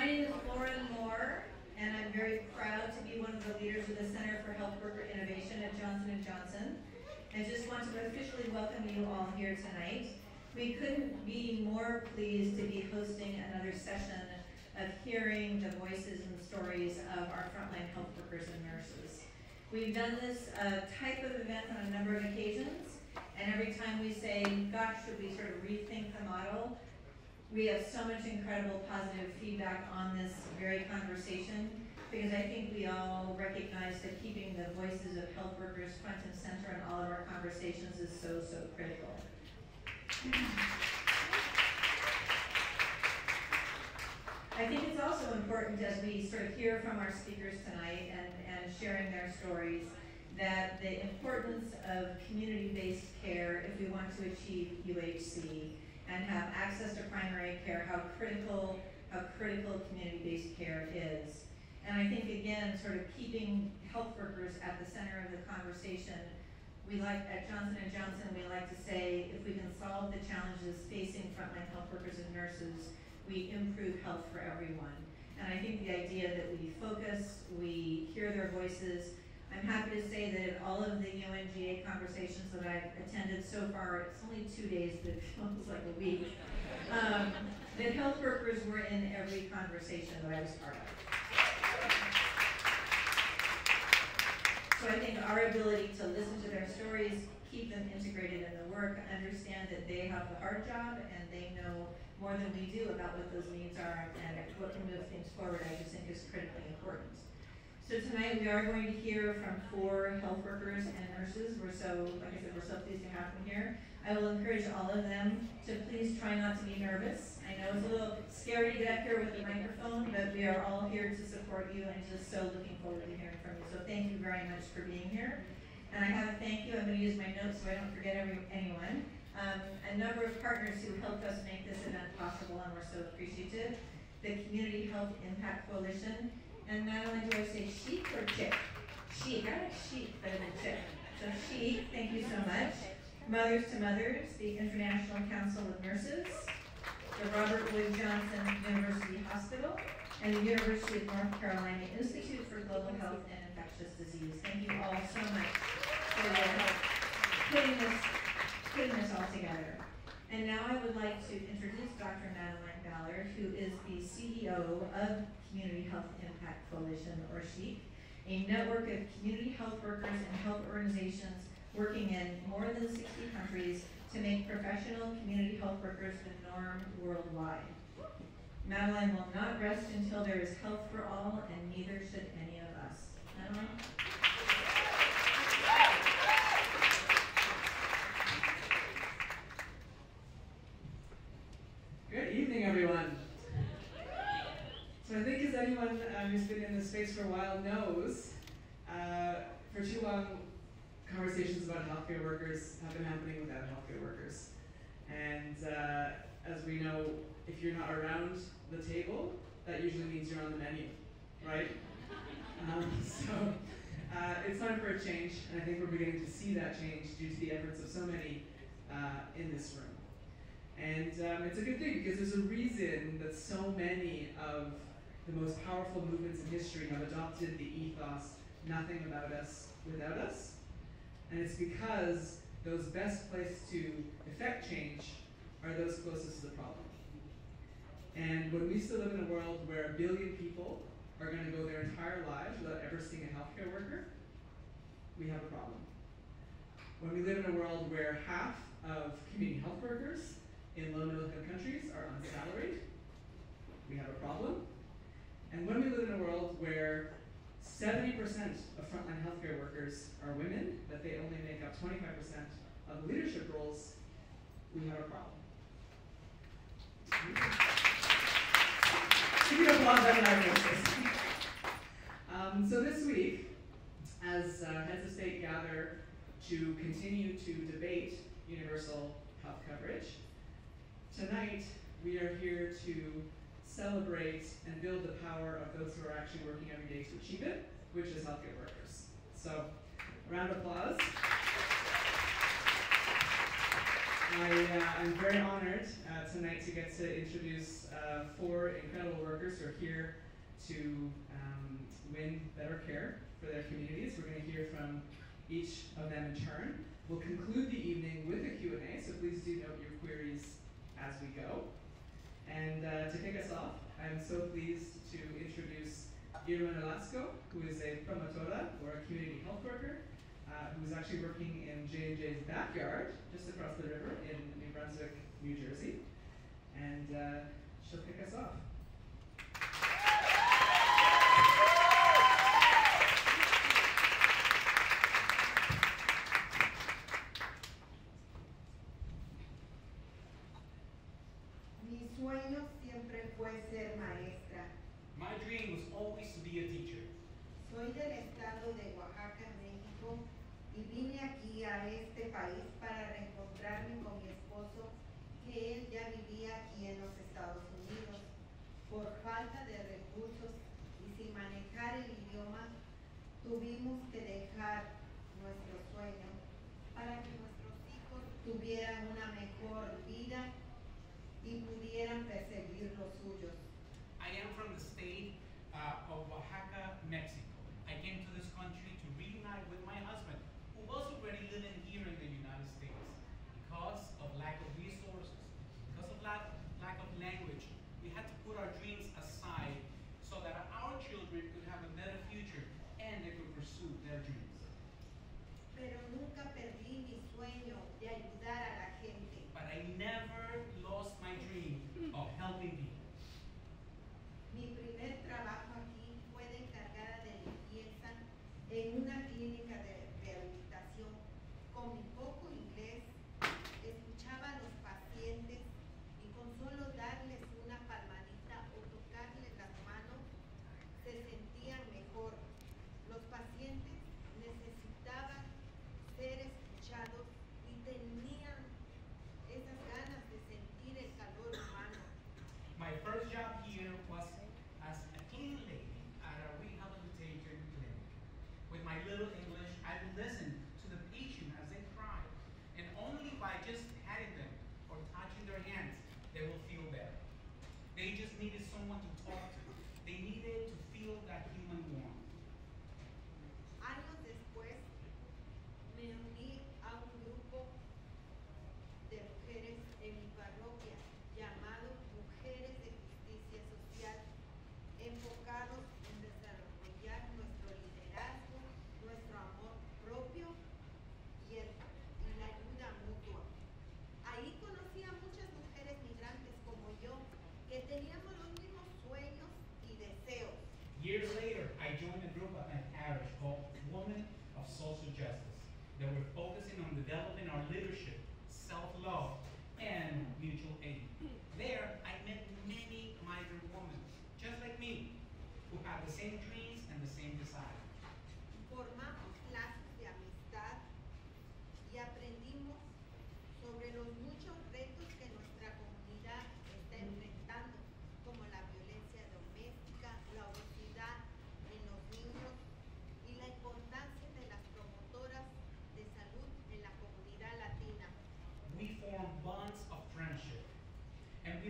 My name is Lauren Moore, and I'm very proud to be one of the leaders of the Center for Health Worker Innovation at Johnson & Johnson. I just want to officially welcome you all here tonight. We couldn't be more pleased to be hosting another session of hearing the voices and stories of our frontline health workers and nurses. We've done this uh, type of event on a number of occasions, and every time we say, gosh, should we sort of rethink the model, we have so much incredible positive feedback on this very conversation because I think we all recognize that keeping the voices of health workers front and center in all of our conversations is so, so critical. I think it's also important as we sort of hear from our speakers tonight and, and sharing their stories that the importance of community-based care if we want to achieve UHC and have access to primary care, how critical, how critical community-based care is. And I think again, sort of keeping health workers at the center of the conversation. We like at Johnson & Johnson, we like to say if we can solve the challenges facing frontline health workers and nurses, we improve health for everyone. And I think the idea that we focus, we hear their voices, I'm happy to say that in all of the UNGA conversations that I've attended so far, it's only two days, but it feels like a week, um, that health workers were in every conversation that I was part of. So I think our ability to listen to their stories, keep them integrated in the work, understand that they have the hard job and they know more than we do about what those needs are and what can move things forward, I just think is critically important. So tonight we are going to hear from four health workers and nurses. We're so, like I said, we're so pleased to have them here. I will encourage all of them to please try not to be nervous. I know it's a little scary to get up here with the microphone, but we are all here to support you and just so looking forward to hearing from you. So thank you very much for being here. And I have a thank you. I'm going to use my notes so I don't forget every, anyone. Um, a number of partners who helped us make this event possible, and we're so appreciative. The Community Health Impact Coalition. And not only do I say sheep or chick? Sheep. I like sheep better than chick. So sheep, thank you so much. Mothers to Mothers, the International Council of Nurses, the Robert Wood Johnson University Hospital, and the University of North Carolina Institute for Global Health and Infectious Disease. Thank you all so much for your help putting this, putting this all together. And now I would like to introduce Dr. Madeline Ballard, who is the CEO of Community Health Impact Coalition, or CHIC, a network of community health workers and health organizations working in more than 60 countries to make professional community health workers the norm worldwide. Madeline will not rest until there is health for all, and neither should any of us. Madeline? Good evening, everyone. So I think as anyone um, who's been in this space for a while knows, uh, for too long conversations about healthcare workers have been happening without healthcare workers. And uh, as we know, if you're not around the table, that usually means you're on the menu, right? Um, so uh, it's time for a change, and I think we're beginning to see that change due to the efforts of so many uh, in this room. And um, it's a good thing because there's a reason that so many of the most powerful movements in history have adopted the ethos, nothing about us without us. And it's because those best placed to effect change are those closest to the problem. And when we still live in a world where a billion people are going to go their entire lives without ever seeing a healthcare worker, we have a problem. When we live in a world where half of community health workers in low middle income countries are unsalaried, we have a problem. And when we live in a world where 70% of frontline healthcare workers are women, but they only make up 25% of leadership roles, we have a problem. Applaud that um, So this week, as uh, heads of state gather to continue to debate universal health coverage, tonight we are here to celebrate, and build the power of those who are actually working every day to achieve it, which is healthcare workers. So, round of applause. I, uh, I'm very honored uh, tonight to get to introduce uh, four incredible workers who are here to um, win better care for their communities. We're going to hear from each of them in turn. We'll conclude the evening with a Q&A, so please do note your queries as we go. And uh, to kick us off, I'm so pleased to introduce Irwin Alasco, who is a promotora, or a community health worker, uh, who's actually working in J&J's backyard, just across the river in New Brunswick, New Jersey. And uh, she'll kick us off.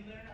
in there?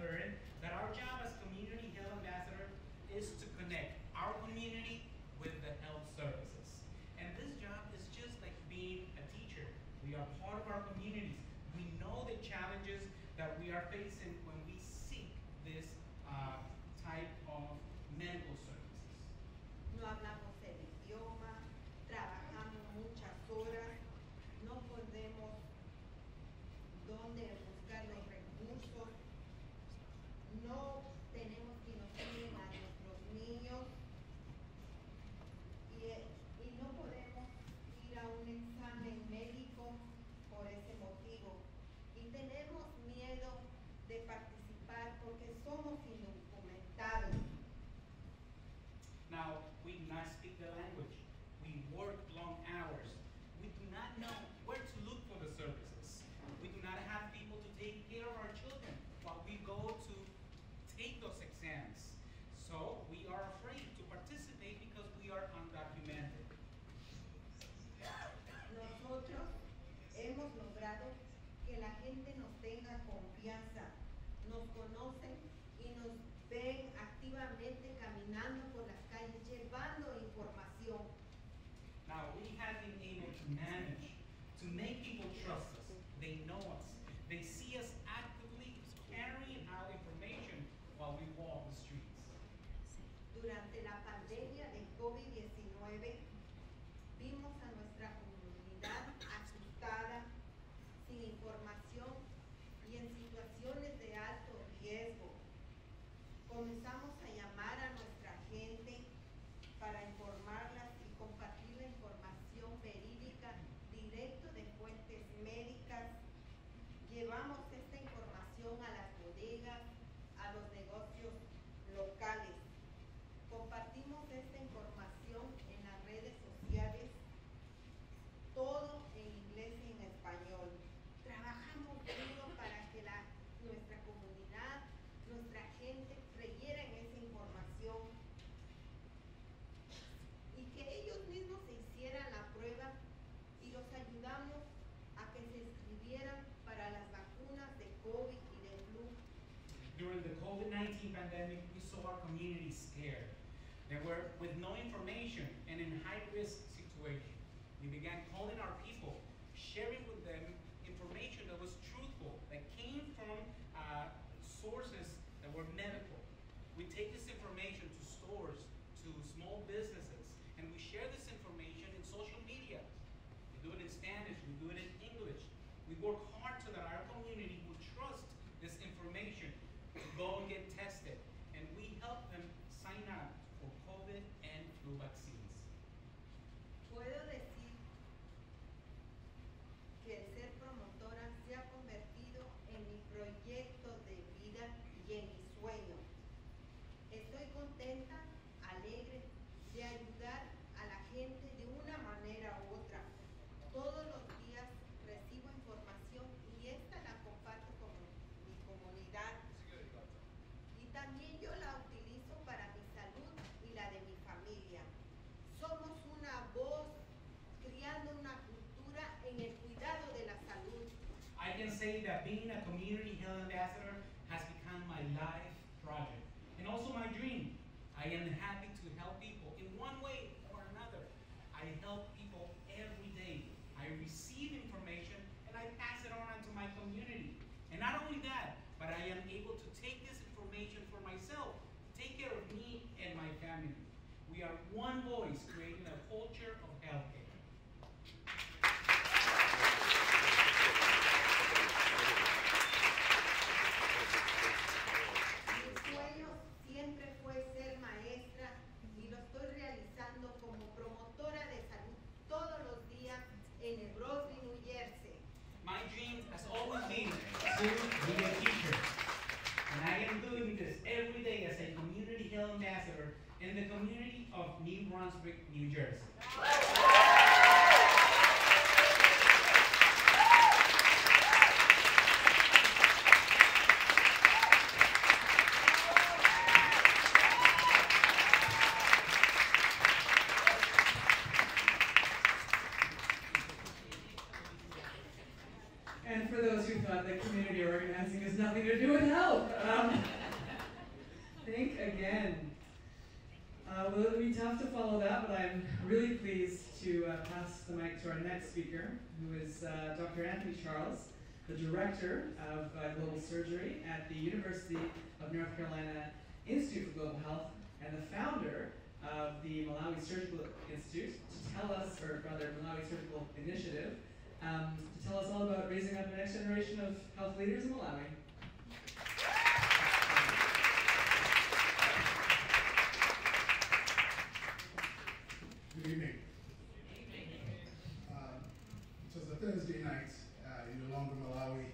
learned that our job as community health ambassador is to connect our community with the health services. And this job is just like being a teacher. We are part of our communities. We know the challenges that we are facing pandemic, we saw our community scared. They were with no information and in high risk situation. We began calling our people North Carolina Institute for Global Health and the founder of the Malawi Surgical Institute to tell us, or rather Malawi Surgical Initiative, um, to tell us all about raising up the next generation of health leaders in Malawi. Good evening. Um, it was a Thursday night uh, in Lilongwe, Malawi.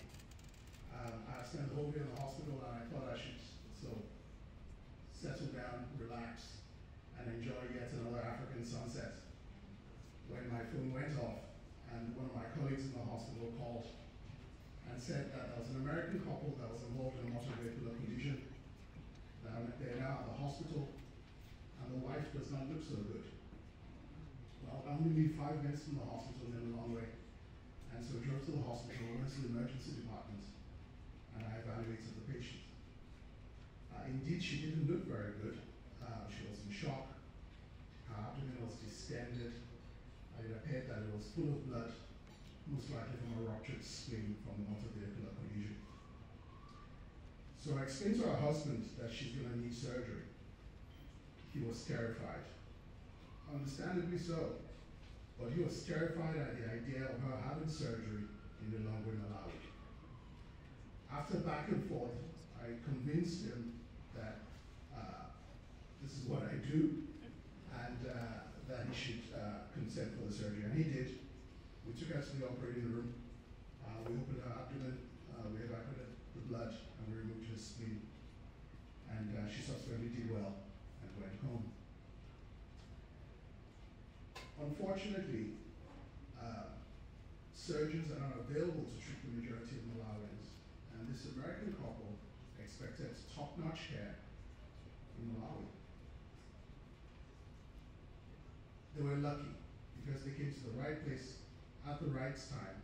Um, I spent the whole day in the hospital and I thought I should so settle down, relax, and enjoy yet another African sunset. When my phone went off and one of my colleagues in the hospital called and said that there was an American couple that was involved in a motor vehicular collision. Now, they're now at the hospital and the wife does not look so good. Well, I only minutes from the hospital in Lilongwe. And so I drove to the hospital, went to the emergency department, and I evaluated the patient. Uh, indeed, she didn't look very good. Uh, she was in shock. Her abdomen was distended. It appeared that it was full of blood, most likely from a ruptured spleen from the motor vehicular collision. So I explained to her husband that she's going to need surgery. He was terrified understandably so. But he was terrified at the idea of her having surgery in the Longwe, Malawi. After back and forth, I convinced him that uh, this is what I do and uh, that he should uh, consent for the surgery. And he did. We took her to the operating room. Uh, we opened her abdomen. Uh, we evacuated the blood and we removed her spleen. And uh, she subsequently did well and went home. Unfortunately, uh, surgeons are not available to treat the majority of Malawians, and this American couple expected top-notch care in Malawi. They were lucky because they came to the right place at the right time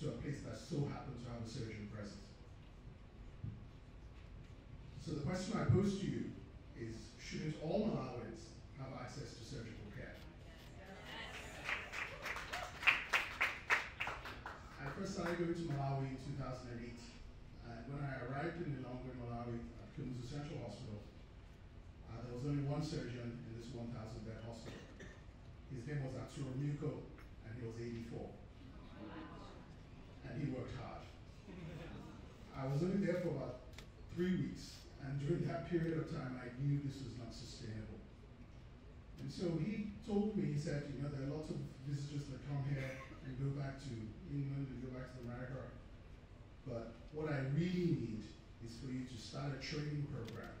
to a place that so happened to have a surgeon present. So the question I pose to you is, shouldn't all Malawians have access to surgical care? I started to Malawi in 2008, and when I arrived in Lilongwe, Malawi, at Kamuzu Central Hospital, uh, there was only one surgeon in this 1,000 bed hospital. His name was Arturo Muko, and he was 84. And he worked hard. I was only there for about three weeks, and during that period of time, I knew this was not sustainable. And so he told me, he said, you know, there are lots of visitors that come here and go back to England and go back to America. But what I really need is for you to start a training program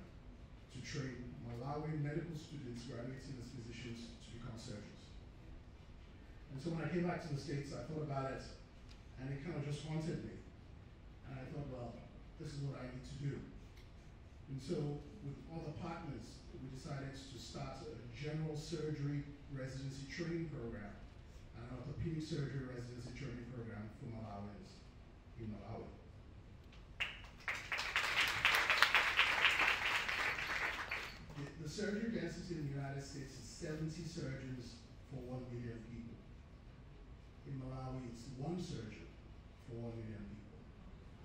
to train Malawian medical students graduating as physicians to become surgeons. And so when I came back to the States, I thought about it, and it kind of just haunted me. And I thought, well, this is what I need to do. And so, with other partners, we decided to start a general surgery residency training program Uh, orthopedic surgery residency training program for Malawians in Malawi. The, surgery density in the United States is 70 surgeons for 1 million people. In Malawi, it's one surgeon for 1 million people.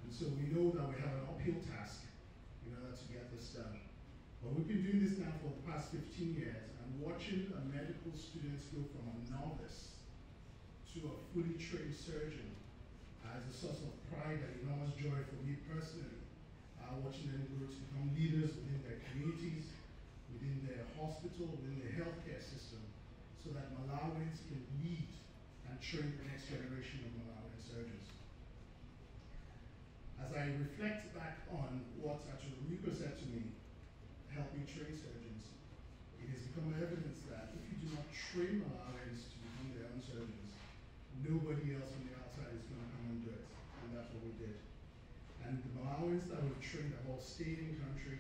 And so we know that we have an uphill task in order to get this done. But we've been doing this now for the past 15 years, and watching a medical student go from a novice to a fully trained surgeon is a source of pride and enormous joy for me personally. Uh, watching them grow to become leaders within their communities, within their hospital, within their healthcare system, so that Malawians can lead and train the next generation of Malawian surgeons. As I reflect back on what Achurumiko said to me, help me train surgeons, it has become evidence that if you do not train Malawians to become their own surgeons, nobody else from the outside is going to come and do it. And that's what we did. And the Malawians that we've trained have all stayed in country.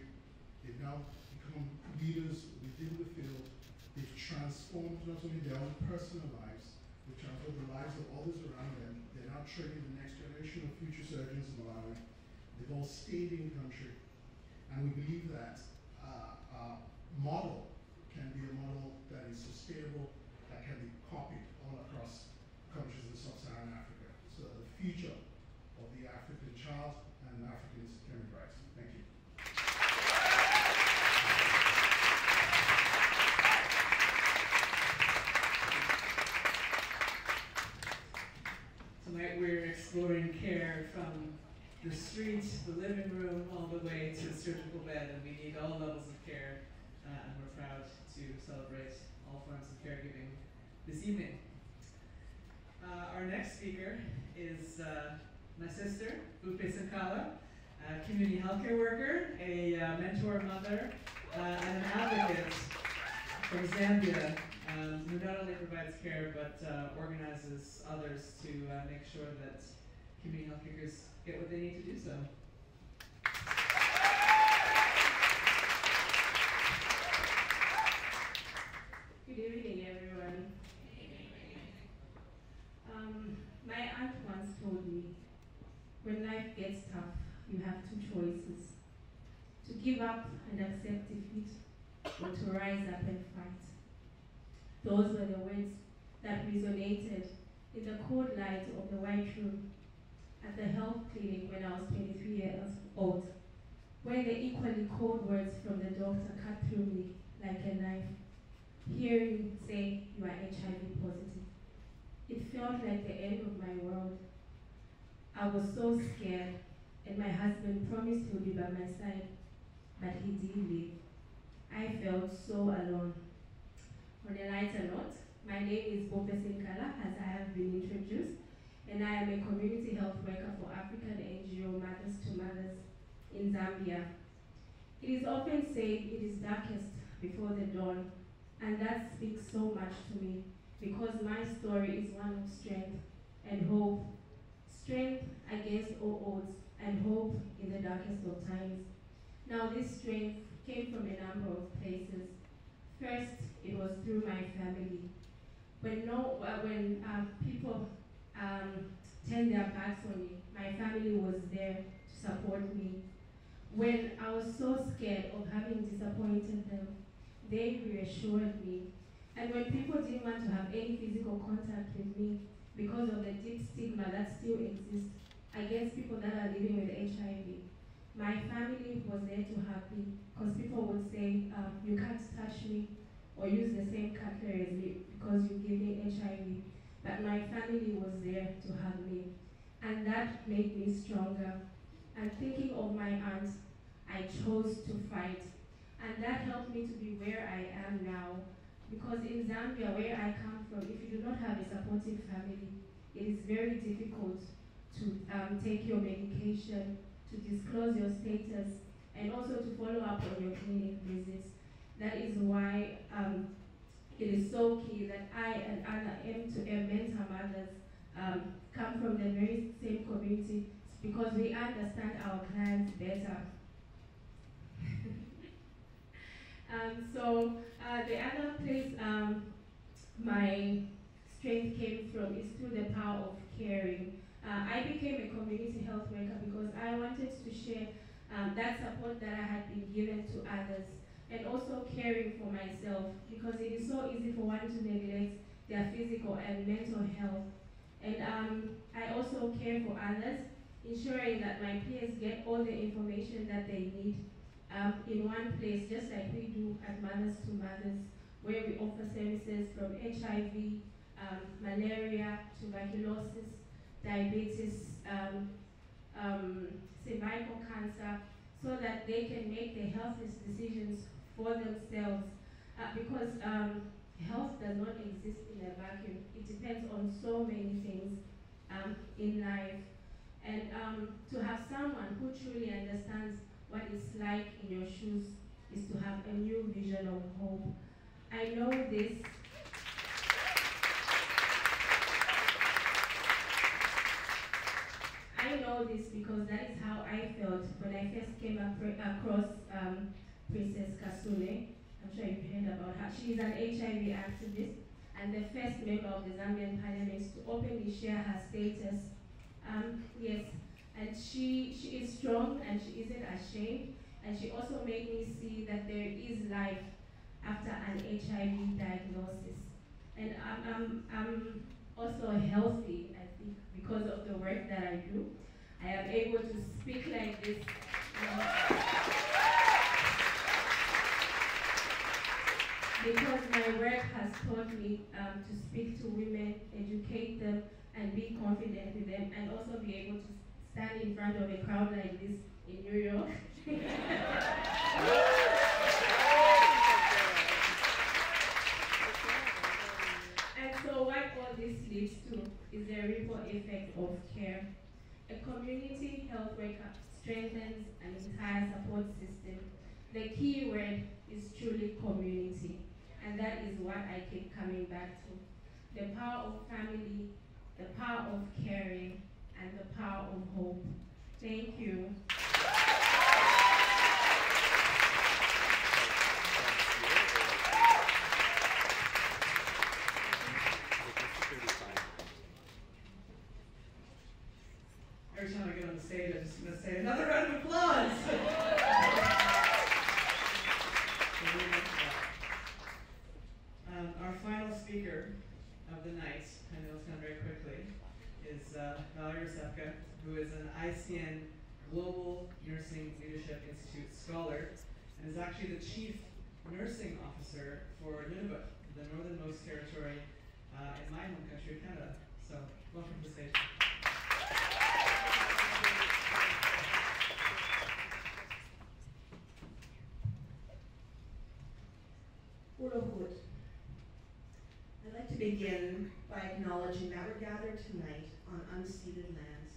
They've now become leaders within the field. They've transformed not only their own personal lives, they've transformed the lives of others around them. They're now training the next generation of future surgeons in Malawi. They've all stayed in country. And we believe that uh, our model can be a model that is sustainable, that can be copied all across countries in sub-Saharan Africa. So the future of the African child and African bright. Thank you. Tonight we're exploring care from the street, the living room, all the way to the surgical bed, and we need all levels of care, uh, and we're proud to celebrate all forms of caregiving this evening. Uh, our next speaker is uh, my sister, Upe Sinkala, a community healthcare worker, a uh, mentor mother, uh, and an advocate from Zambia um, who not only provides care but uh, organizes others to uh, make sure that community health workers get what they need to do so. Good evening, everyone. Um, my aunt once told me, when life gets tough, you have two choices to give up and accept defeat, or to rise up and fight. Those were the words that resonated in the cold light of the white room at the health clinic when I was 23 years old, when the equally cold words from the doctor cut through me like a knife. Hearing you say you are HIV positive, it felt like the end of my world. I was so scared, and my husband promised he would be by my side, but he didn't leave. I felt so alone. On a lighter note, my name is Bope Sinkala, as I have been introduced, and I am a community health worker for African NGO Mothers to Mothers in Zambia. It is often said it is darkest before the dawn, and that speaks so much to me because my story is one of strength and hope. Strength against all odds and hope in the darkest of times. Now, this strength came from a number of places. First, it was through my family. When no, uh, when um, people um, turned their backs on me, my family was there to support me. When I was so scared of having disappointed them, they reassured me. And when people didn't want to have any physical contact with me because of the deep stigma that still exists against people that are living with HIV, my family was there to help me because people would say, um, you can't touch me or use the same cutlery as me because you give me HIV. But my family was there to help me. And that made me stronger. And thinking of my aunt, I chose to fight. And that helped me to be where I am now. Because in Zambia, where I come from, if you do not have a supportive family, it is very difficult to um, take your medication, to disclose your status, and also to follow up on your clinic visits. That is why um, it is so key that I and other M2M mentor mothers um, come from the very same community because we understand our clients better. um, so uh, the other place um, my strength came from is through the power of caring. Uh, I became a community health worker because I wanted to share um, that support that I had been given to others. and also caring for myself because it is so easy for one to neglect their physical and mental health. And um, I also care for others, ensuring that my peers get all the information that they need um, in one place, just like we do at Mothers to Mothers, where we offer services from HIV, um, malaria, tuberculosis, diabetes, um, um, cervical cancer, so that they can make the healthiest decisions for themselves. Uh, because um, health does not exist in a vacuum. It depends on so many things um, in life. And um, to have someone who truly understands what it's like in your shoes is to have a new vision of hope. I know this. I know this because that is how I felt when I first came across um, Princess Kasune. I'm sure you've heard about her. She is an HIV activist and the first member of the Zambian parliament to openly share her status. Um, yes, and she, she is strong and she isn't ashamed. And she also made me see that there is life after an HIV diagnosis. And I'm, I'm, I'm also healthy, because of the work that I do. I am able to speak like this. Because my work has taught me um, to speak to women, educate them, and be confident with them, and also be able to stand in front of a crowd like this in New York. and so what all this leads to is a ripple effect of care. A community health worker strengthens an entire support system. The key word is truly community. And that is what I keep coming back to. The power of family, the power of caring, and the power of hope. Thank you. Every time I get on the stage, I'm just going to say another round of applause. um, our final speaker of the night, I know it's gone very quickly, is uh, Valerie Rusevka, who is an ICN Global Nursing Leadership Institute scholar and is actually the chief nursing officer for Nunavut, the northernmost territory uh, in my home country of Canada. So, welcome to the stage. I'd like to begin by acknowledging that we're gathered tonight on unceded lands.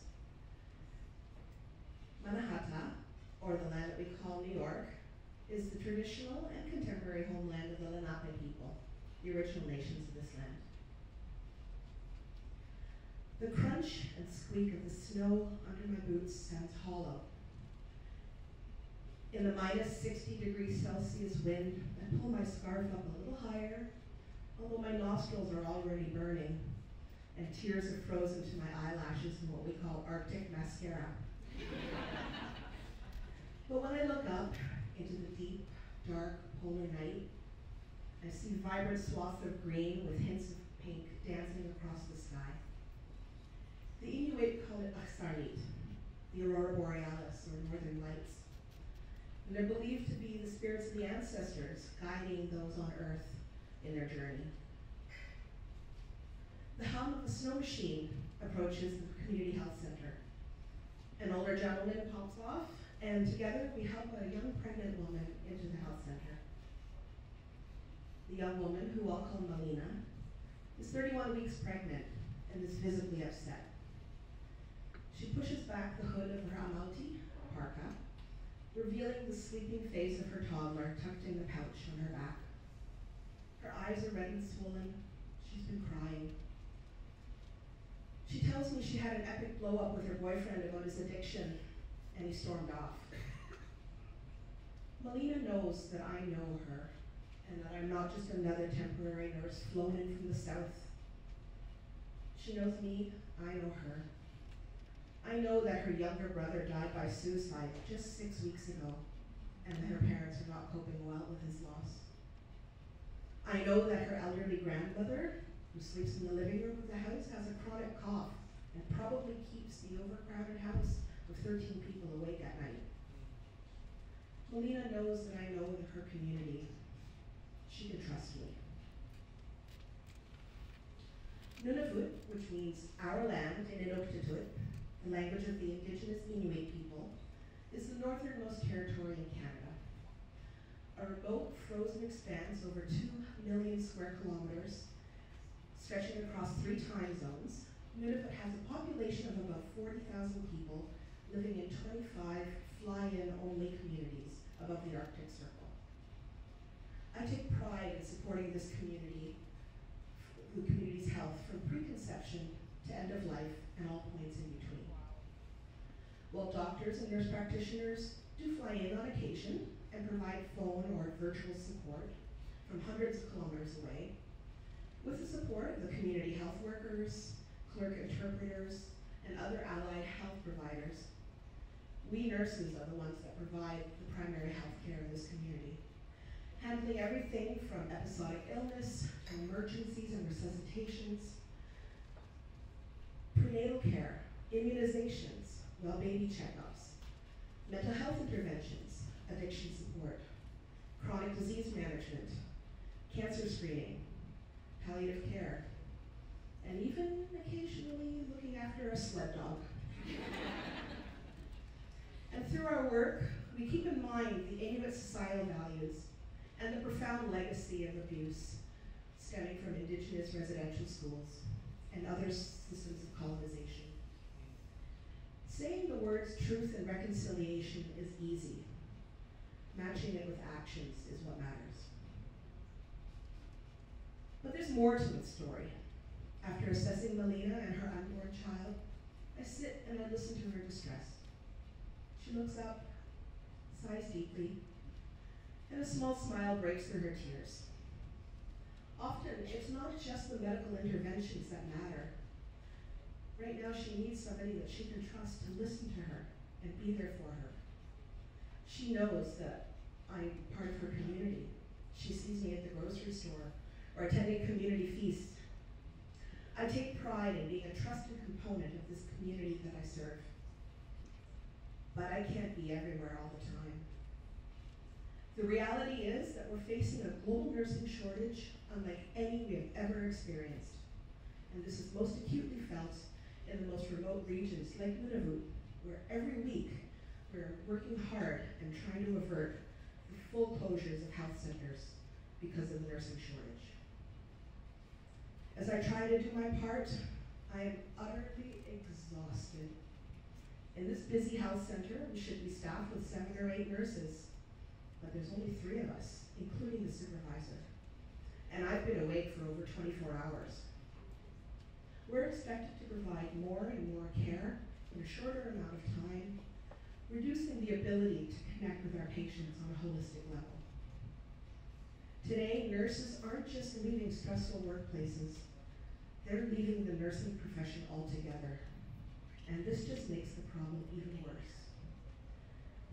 Manhattan, or the land that we call New York, is the traditional and contemporary homeland of the Lenape people, the original nations of this land. The crunch and squeak of the snow under my boots sounds hollow. In the minus 60 degrees Celsius wind, I pull my scarf up a little higher, although my nostrils are already burning, and tears have frozen to my eyelashes in what we call Arctic mascara. but when I look up into the deep, dark polar night, I see vibrant swaths of green with hints of pink dancing across the sky. The Inuit call it Aqsarniit, the aurora borealis, or northern lights. And they're believed to be the spirits of the ancestors guiding those on earth in their journey. The hum of a snow machine approaches the community health center. An older gentleman pops off, and together we help a young pregnant woman into the health center. The young woman, who I'll call Melina, is 31 weeks pregnant and is visibly upset. She pushes back the hood of her amauti, parka, revealing the sleeping face of her toddler tucked in the pouch on her back. Her eyes are red and swollen. She's been crying. She tells me she had an epic blow up with her boyfriend about his addiction, and he stormed off. Melina knows that I know her, and that I'm not just another temporary nurse flown in from the south. She knows me, I know her. I know that her younger brother died by suicide just six weeks ago, and that her parents are not coping well with his loss. I know that her elderly grandmother, who sleeps in the living room of the house, has a chronic cough and probably keeps the overcrowded house of 13 people awake at night. Melina knows that I know her community. She can trust me. Nunavut, which means our land in Inuktitut, the language of the indigenous Inuit people, is the northernmost territory in Canada. A remote frozen expanse over 2 million square kilometers, stretching across three time zones, Nunavut has a population of about 40,000 people living in 25 fly-in only communities above the Arctic Circle. I take pride in supporting this community the community's health from preconception to end of life and all points in between. While doctors and nurse practitioners do fly in on occasion and provide phone or virtual support from hundreds of kilometers away, with the support of the community health workers, clerk interpreters, and other allied health providers, we nurses are the ones that provide the primary health care in this community handling everything from episodic illness to emergencies and resuscitations, prenatal care, immunizations, well baby checkups, mental health interventions, addiction support, chronic disease management, cancer screening, palliative care, and even occasionally looking after a sled dog. and through our work, we keep in mind the Inuit societal values and the profound legacy of abuse stemming from indigenous residential schools and other systems of colonization. Saying the words truth and reconciliation is easy. Matching it with actions is what matters. But there's more to the story. After assessing Melina and her unborn child, I sit and I listen to her distress. She looks up, sighs deeply, and a small smile breaks through her tears. Often, it's not just the medical interventions that matter. Right now, she needs somebody that she can trust to listen to her and be there for her. She knows that I'm part of her community. She sees me at the grocery store or attending community feasts. I take pride in being a trusted component of this community that I serve. But I can't be everywhere all the time. The reality is that we're facing a global nursing shortage unlike any we have ever experienced. And this is most acutely felt in the most remote regions like Nunavut, where every week we're working hard and trying to avert the full closures of health centers because of the nursing shortage. As I try to do my part, I am utterly exhausted. In this busy health center, we should be staffed with seven or eight nurses but there's only three of us, including the supervisor. And I've been awake for over 24 hours. We're expected to provide more and more care in a shorter amount of time, reducing the ability to connect with our patients on a holistic level. Today, nurses aren't just leaving stressful workplaces, they're leaving the nursing profession altogether. And this just makes the problem even worse.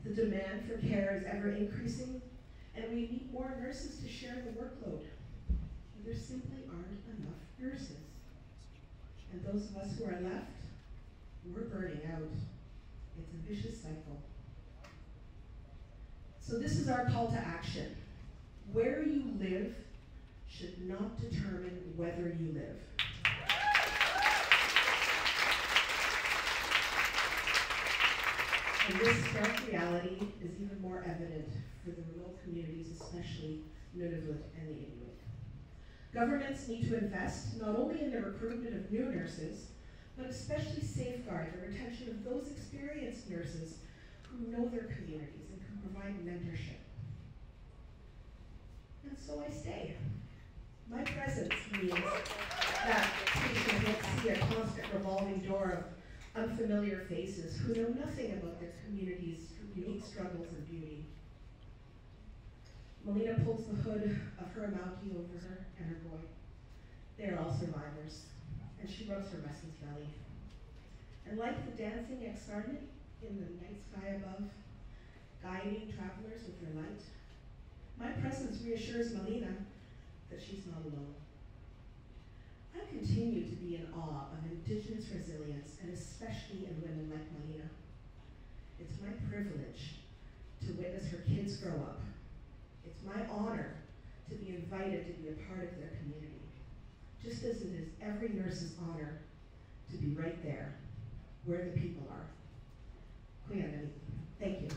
The demand for care is ever increasing, and we need more nurses to share the workload. And there simply aren't enough nurses. And those of us who are left, we're burning out. It's a vicious cycle. So this is our call to action. Where you live should not determine whether you live. And this stark reality is even more evident for the remote communities, especially Nunavut and the Inuit. Governments need to invest not only in the recruitment of new nurses, but especially safeguard the retention of those experienced nurses who know their communities and can provide mentorship. And so I stay. My presence means that patients won't see a constant revolving door of unfamiliar faces who know nothing about their community's unique struggles and beauty. Melina pulls the hood of her amauti over her and her boy. They are all survivors, and she rubs her restless belly. And like the dancing Aqsarniit in the night sky above, guiding travelers with her light, my presence reassures Melina that she's not alone. I continue to be in awe of Indigenous resilience, and especially in women like Melina. It's my privilege to witness her kids grow up. It's my honor to be invited to be a part of their community, just as it is every nurse's honor to be right there, where the people are. Thank you.